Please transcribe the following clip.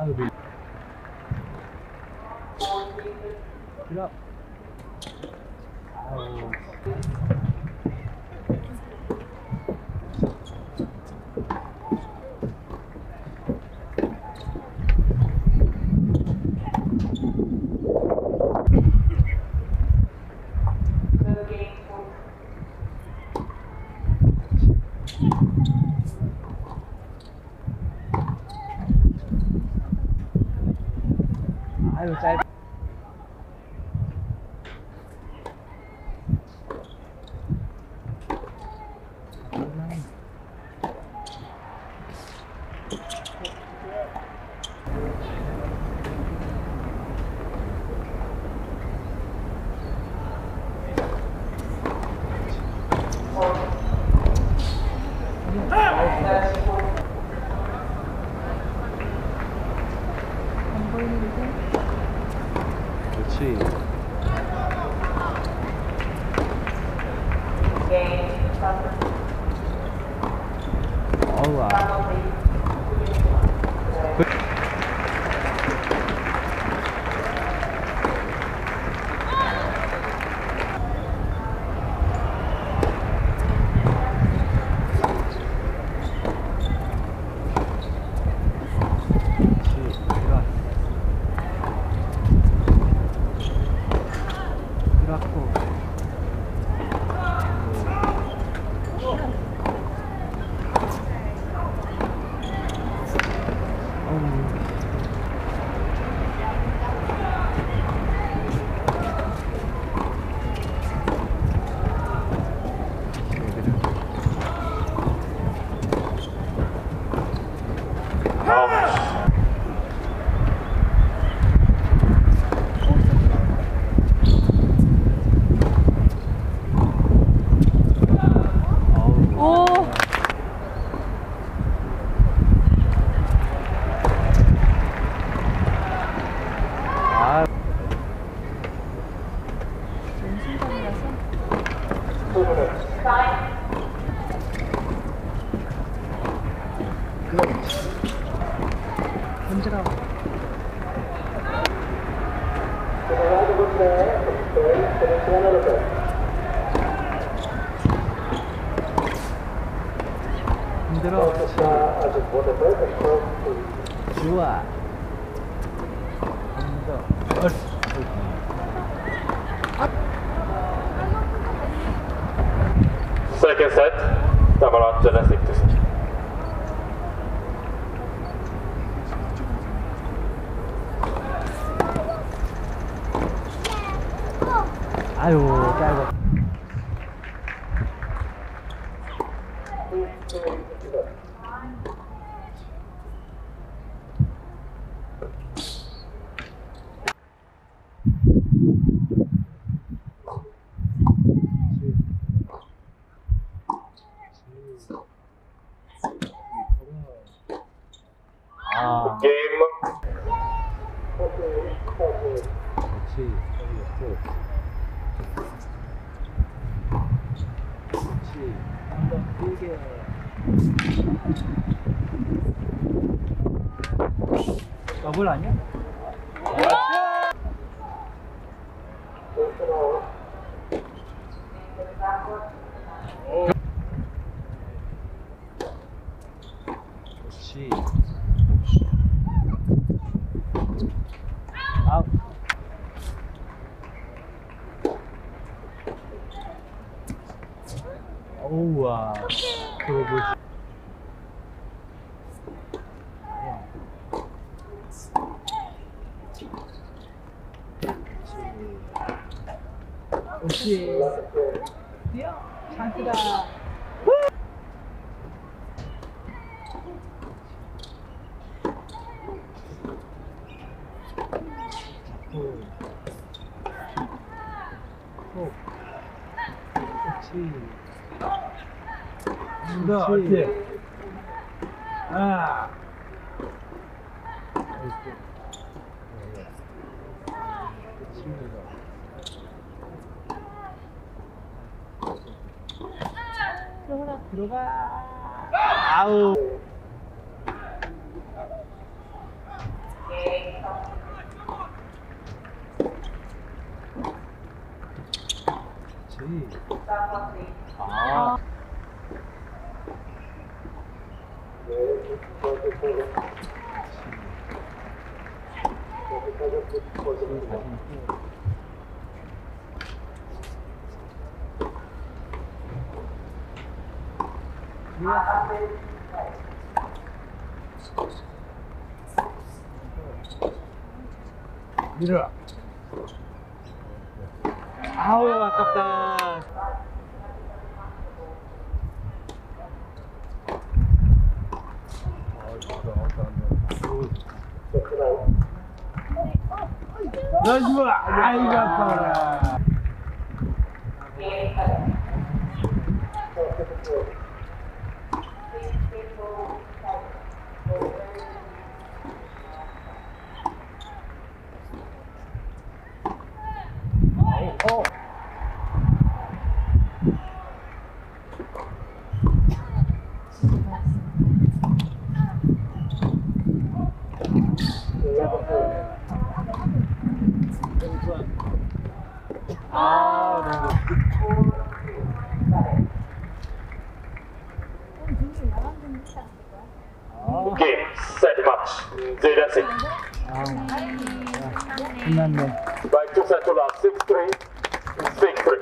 ಆಗಬೇಕು Get up. Thank you. 还有在 see. All right. 힘들어. 힘들어. 좋아. second set, Tabarat Cenas iktisir. Aduh, kayak 아. 아, Game. 그렇지. 그렇지. 한번 길게. 더블 아니야? 그렇지. 아웃. 오 우와. 그거. 뛰어. 찬스다. 후. 후. 그렇지. 그렇지. 아. 들어가. 들어가. 아우. 그렇지. 아. 아. 見るわ。あお、分かった 너 좋아. 아이고 아까워라. 아, 너무. Game, set match. Zedasik. 아, 끝났네. By two set to last 6-3. Victory.